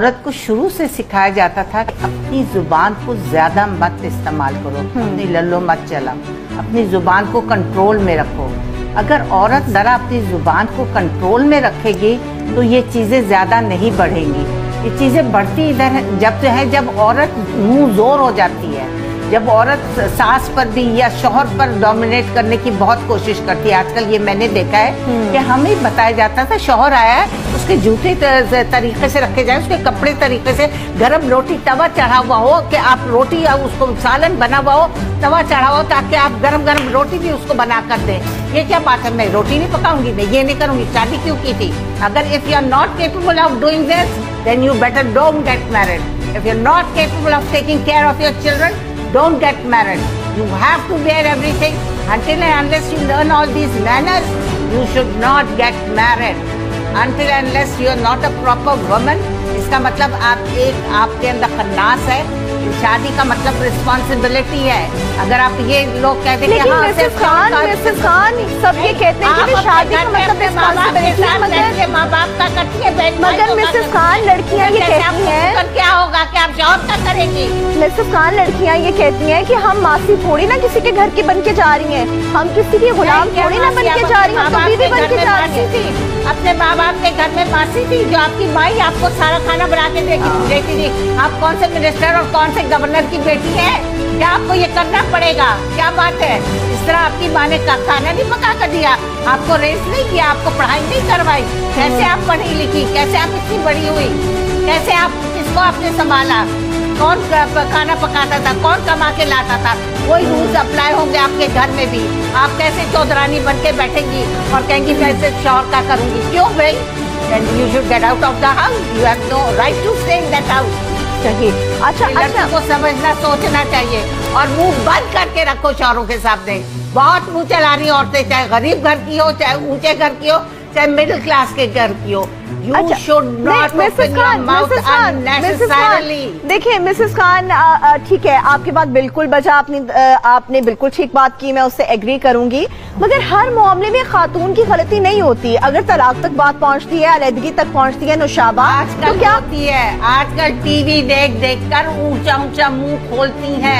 औरत को शुरू से सिखाया जाता था कि अपनी ज़ुबान को ज़्यादा मत इस्तेमाल करो, अपनी लल्लो मत चला, अपनी ज़ुबान को कंट्रोल में रखो। अगर औरत जरा अपनी ज़ुबान को कंट्रोल में रखेगी तो ये चीज़ें ज़्यादा नहीं बढ़ेंगी। ये चीज़ें बढ़ती इधर जब जो है, जब औरत मुँह ज़ोर हो जाती है जब औरत सास पर भी या शोहर पर डोमिनेट करने की बहुत कोशिश करती है आजकल ये मैंने देखा है हम्म। कि हमें बताया जाता था शोहर आया है उसके जूते तरीके से रखे जाए उसके कपड़े तरीके से गर्म रोटी तवा चढ़ा हुआ हो कि आप रोटी या उसको सालन बना हुआ हो तवा चढ़ा हो ताकि आप गर्म गर्म रोटी भी उसको बना कर दें। ये क्या बात है? मैं रोटी नहीं पकाऊँगी मैं ये नहीं करूँगी शादी क्यों की थी? अगर if you are not capable of doing this then you better don't get married if you are not capable of taking care of your children don't get married. You have to bear everything. Until and unless you learn all these manners, you should not get married. Until and unless you are not a proper woman, इसका मतलब आप एक आपके अंदर खन्नास है शादी का मतलब रिस्पॉन्सिबिलिटी है अगर आप ये लोग कहते हैं हाँ खान खान सब ये कहते हैं कि शादी का मतलब रिस्पॉन्सिबिलिटी बैठिए, माँ बाप का करती है बैठ मगर मिसेस खान लड़कियाँ ये कहती हैं? क्या होगा कि आप जॉब का करेंगी? मिसेस खान लड़कियाँ ये कहती हैं कि हम मासी थोड़ी ना किसी के घर की बन के जा रही हैं। हम किसी की गुलाम क्या थोड़ी ना बन के जा रही हैं हम तो बीवी बन के में जा रही थी। अपने माँ बाप के घर में मासी थी जो आपकी माई आपको सारा खाना बना के देती हाँ। देती थी। आप कौन से मिनिस्टर और कौन से गवर्नर की बेटी है? क्या आपको ये करना पड़ेगा? क्या बात है? तरह आपकी माँ ने खाना नहीं पका कर दिया। आपको रेस नहीं किया, आपको पढ़ाई नहीं करवाई। कैसे आप पढ़ी लिखी, कैसे आप इतनी बड़ी हुई? कैसे आप किसको आपने संभाला? कौन खाना पकाता था, कौन कमा के लाता था? वही रूल्स अप्लाई होंगे आपके घर में भी। आप कैसे चौधरानी बन के बैठेंगी और कहेंगी सिर्फ़ शौहर का करूँगी। क्यों भाई? Then you should get out of the house. You have no right to stay चाहिए। अच्छा अच्छा। लड़की को समझना सोचना चाहिए। और मुँह बंद करके रखो शौहरों के सामने। बहुत मुँह चला रही औरतें चाहे गरीब घर की हो चाहे ऊँचे घर की हो चाहे मिडिल क्लास के घर की हो you should not Mrs Khan, Mrs Khan, Mrs Khan, देखिए मिसेस खान ठीक है आपकी बात बिल्कुल बचा आपने आपने बिल्कुल ठीक बात की मैं उससे एग्री करूँगी मगर हर मामले में खातून की गलती नहीं होती। अगर तलाक तक बात पहुँचती है अलहदगी तक पहुँचती है नुशाबा आजकल तो क्या होती है आजकल टीवी देख देख कर ऊँचा ऊँचा मुँह खोलती हैं।